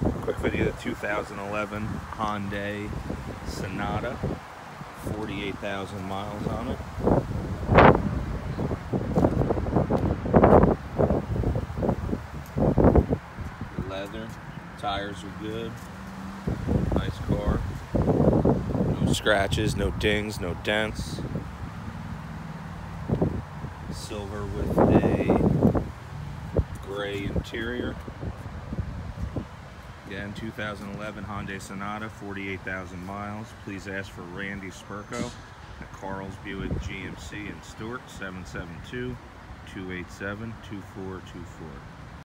Quick video, the 2011 Hyundai Sonata, 48,000 miles on it. Leather, tires are good, nice car, no scratches, no dings, no dents. Silver with a gray interior. Again, 2011 Hyundai Sonata, 48,000 miles. Please ask for Randy Spurko at Carl's Buick GMC in Stuart, 772 287 2424.